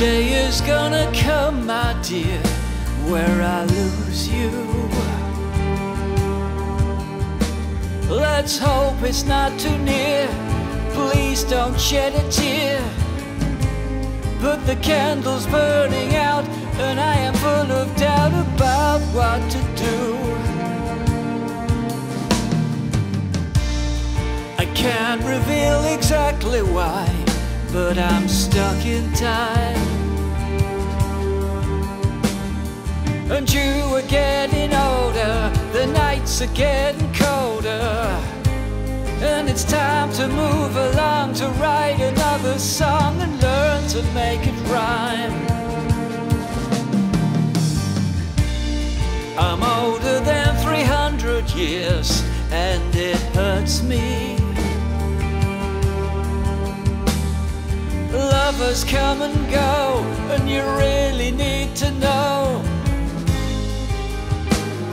day is gonna come, my dear, where I lose you. Let's hope it's not too near. Please don't shed a tear. But the candle's burning out, and I am full of doubt about what to do. I can't reveal exactly why, but I'm stuck in time. And you are getting older, the nights are getting colder. And it's time to move along to write another song and learn to make it rhyme. I'm older than 300 years, and it hurts me. Lovers come and go, and you really need to know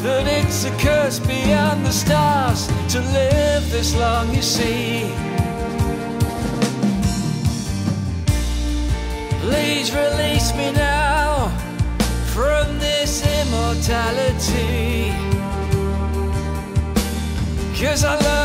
that it's a curse beyond the stars to live this long, you see. Please release me now from this immortality. Cause I love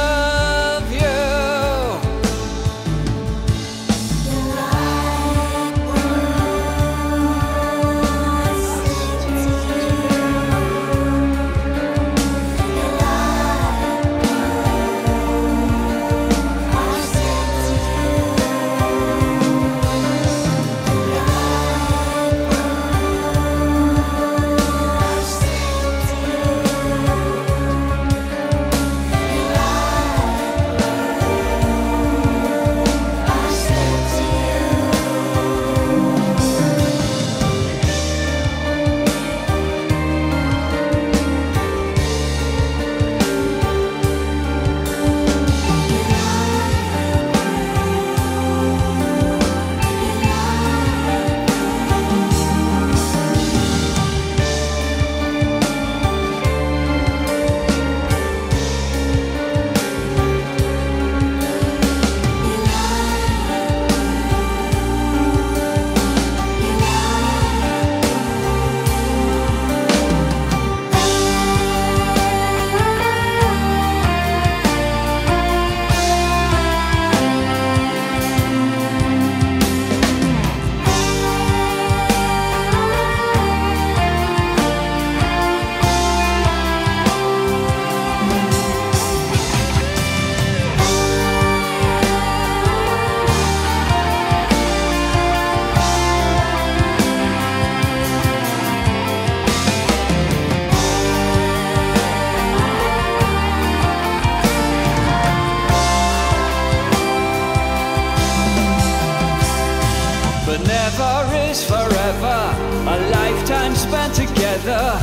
together,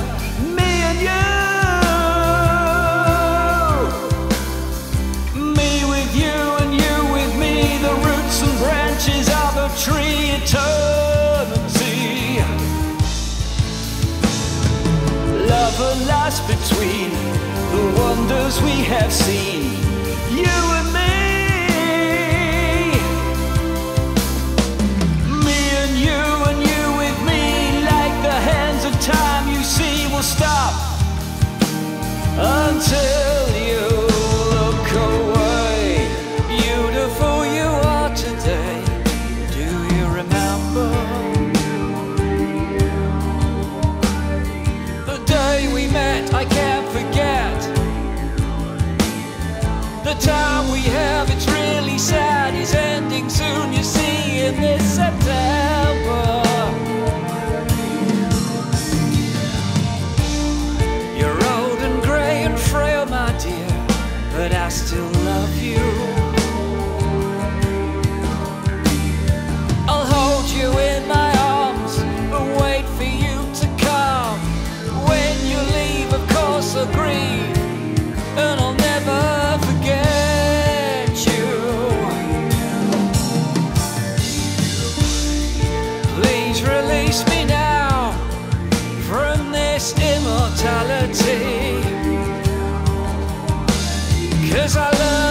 me and you. Me with you and you with me, the roots and branches of a tree, eternity. Love and lust between the wonders we have seen, time we have, it's really sad, is ending soon, you see, in release me now from this immortality. Cause I